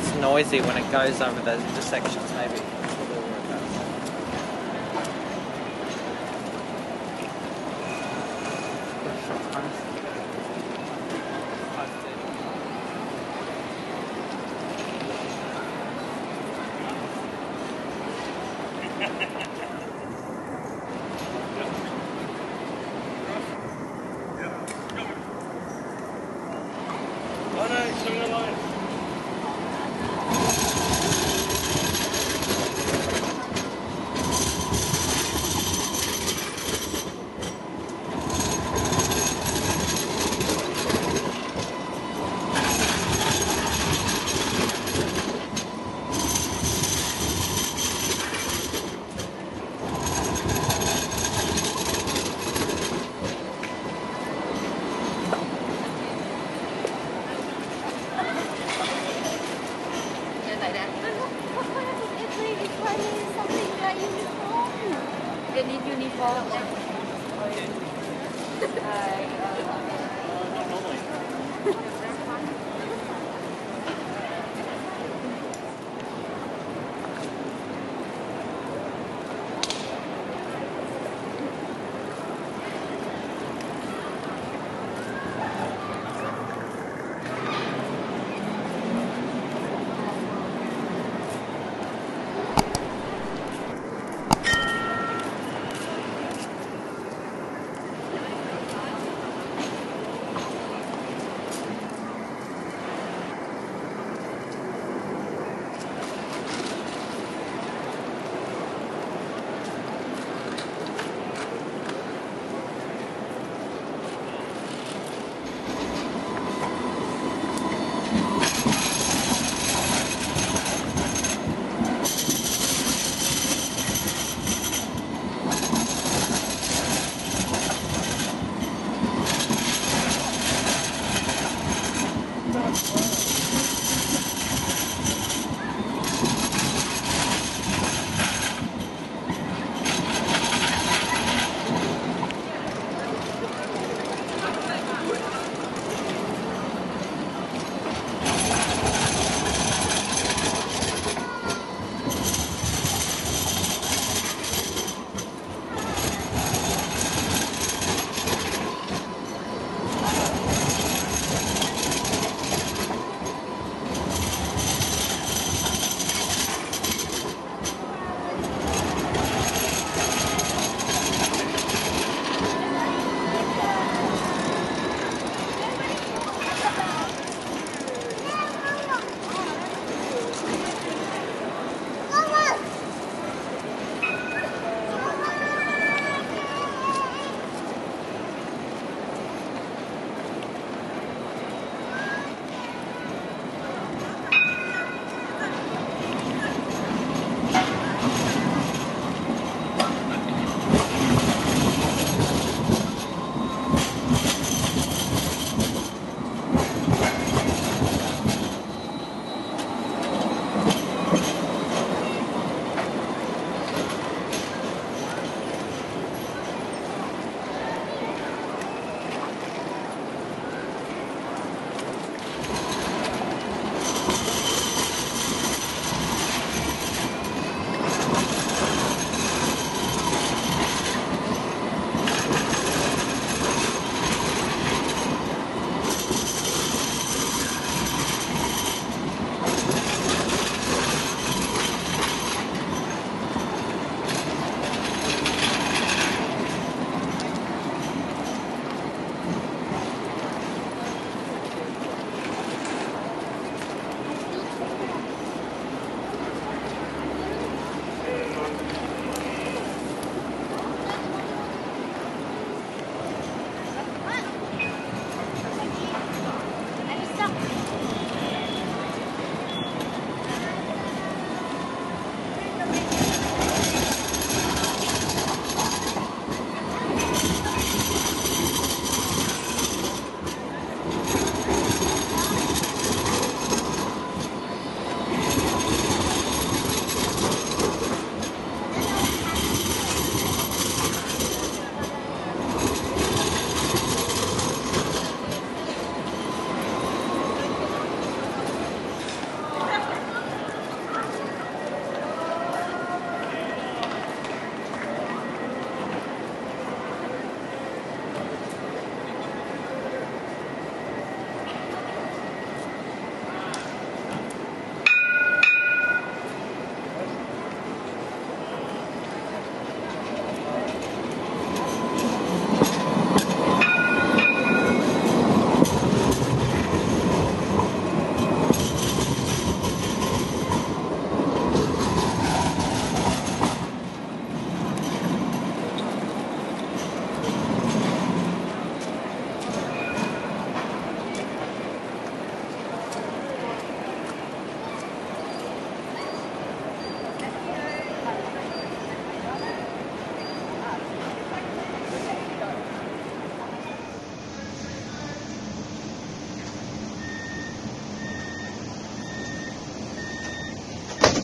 gets noisy when it goes over those intersections, maybe.